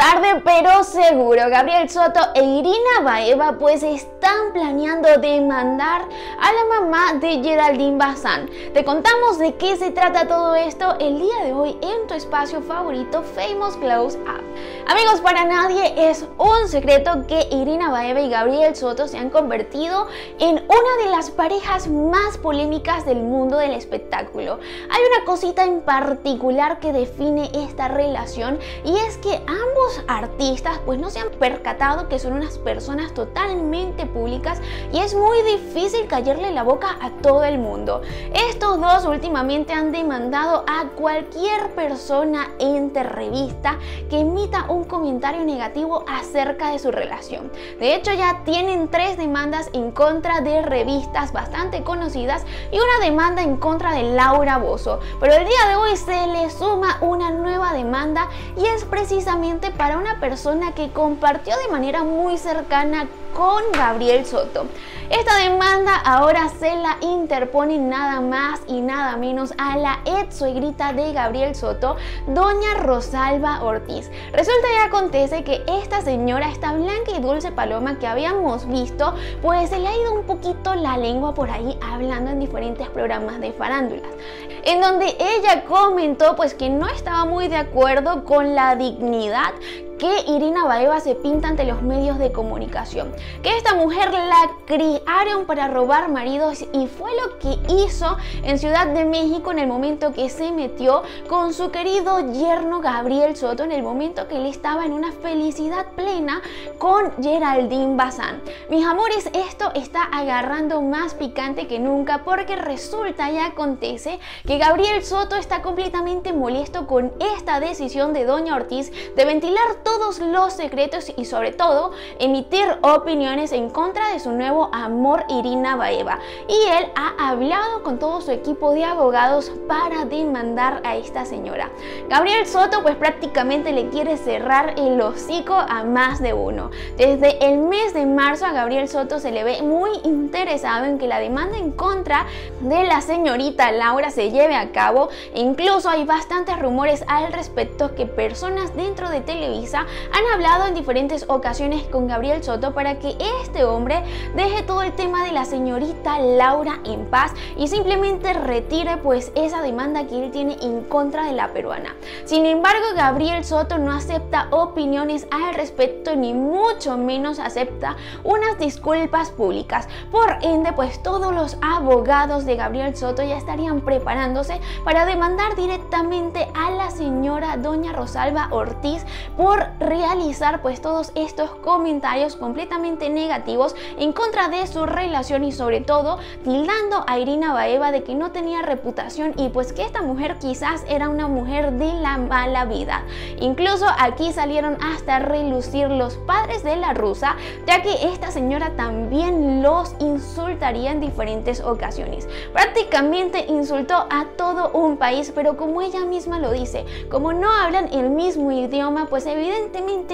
Tarde pero seguro, Gabriel Soto e Irina Baeva pues están planeando demandar a la mamá de Geraldine Bazán. Te contamos de qué se trata todo esto el día de hoy en tu espacio favorito Famous Close Up. Amigos, para nadie es un secreto que Irina Baeva y Gabriel Soto se han convertido en una de las parejas más polémicas del mundo del espectáculo. Hay una cosita en particular que define esta relación y es que ambos artistas pues no se han percatado que son unas personas totalmente públicas y es muy difícil callarle la boca a todo el mundo. Estos dos últimamente han demandado a cualquier persona entre revista que emita un comentario negativo acerca de su relación. De hecho ya tienen tres demandas en contra de revistas bastante conocidas y una demanda en contra de Laura Bozo. Pero el día de hoy se le suma una nueva demanda y es precisamente para una persona que compartió de manera muy cercana con Gabriel Soto. Esta demanda ahora se la interpone nada más y nada menos a la ex suegrita de Gabriel Soto, doña Rosalba Ortiz. Resulta acontece que esta señora, esta blanca y dulce paloma que habíamos visto, pues se le ha ido un poquito la lengua por ahí hablando en diferentes programas de farándulas, en donde ella comentó pues que no estaba muy de acuerdo con la dignidad que Irina Baeva se pinta ante los medios de comunicación. Que esta mujer la criaron para robar maridos y fue lo que hizo en Ciudad de México en el momento que se metió con su querido yerno Gabriel Soto, en el momento que él estaba en una felicidad plena con Geraldine Bazán. Mis amores, esto está agarrando más picante que nunca porque resulta y acontece que Gabriel Soto está completamente molesto con esta decisión de Doña Ortiz de ventilar todo todos los secretos y sobre todo emitir opiniones en contra de su nuevo amor Irina Baeva. Y él ha hablado con todo su equipo de abogados para demandar a esta señora. Gabriel Soto pues prácticamente le quiere cerrar el hocico a más de uno. Desde el mes de marzo a Gabriel Soto se le ve muy interesado en que la demanda en contra de la señorita Laura se lleve a cabo. incluso hay bastantes rumores al respecto que personas dentro de Televisa han hablado en diferentes ocasiones con Gabriel Soto para que este hombre deje todo el tema de la señorita Laura en paz y simplemente retire pues esa demanda que él tiene en contra de la peruana. Sin embargo, Gabriel Soto no acepta opiniones al respecto ni mucho menos acepta unas disculpas públicas. Por ende, pues todos los abogados de Gabriel Soto ya estarían preparándose para demandar directamente a la señora doña Rosalba Ortiz por realizar pues todos estos comentarios completamente negativos en contra de su relación y sobre todo tildando a Irina Baeva de que no tenía reputación y pues que esta mujer quizás era una mujer de la mala vida. Incluso aquí salieron hasta relucir los padres de la rusa ya que esta señora también los insultaría en diferentes ocasiones. Prácticamente insultó a todo un país pero como ella misma lo dice, como no hablan el mismo idioma pues evidentemente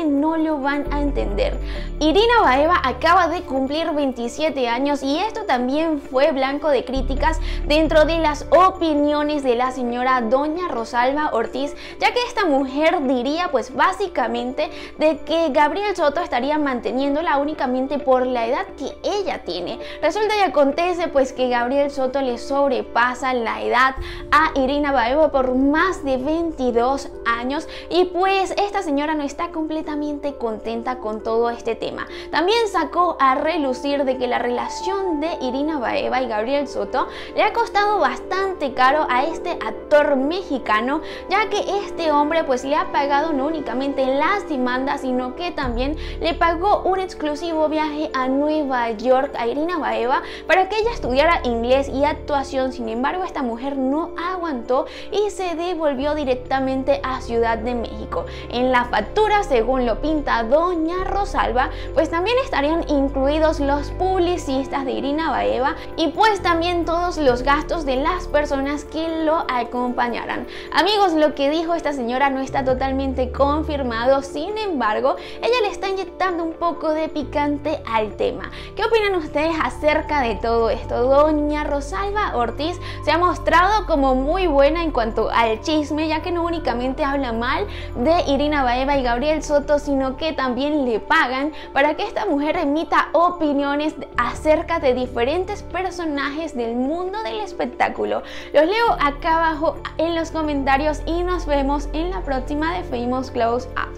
no lo van a entender. Irina Baeva acaba de cumplir 27 años y esto también fue blanco de críticas dentro de las opiniones de la señora doña Rosalba Ortiz, ya que esta mujer diría pues básicamente de que Gabriel Soto estaría manteniéndola únicamente por la edad que ella tiene. Resulta y acontece pues que Gabriel Soto le sobrepasa la edad a Irina Baeva por más de 22 años y pues esta señora no está completamente contenta con todo este tema. También sacó a relucir de que la relación de Irina Baeva y Gabriel Soto le ha costado bastante caro a este actor mexicano, ya que este hombre pues le ha pagado no únicamente las demandas, sino que también le pagó un exclusivo viaje a Nueva York a Irina Baeva para que ella estudiara inglés y actuación. Sin embargo, esta mujer no aguantó y se devolvió directamente a Ciudad de México. En la se según lo pinta Doña Rosalba, pues también estarían incluidos los publicistas de Irina Baeva y pues también todos los gastos de las personas que lo acompañaran. Amigos, lo que dijo esta señora no está totalmente confirmado, sin embargo, ella le está inyectando un poco de picante al tema. ¿Qué opinan ustedes acerca de todo esto? Doña Rosalba Ortiz se ha mostrado como muy buena en cuanto al chisme, ya que no únicamente habla mal de Irina Baeva y Gabriel Soto, sino que también le pagan para que esta mujer emita opiniones acerca de diferentes personajes del mundo del espectáculo. Los leo acá abajo en los comentarios y nos vemos en la próxima de Famous Close Up.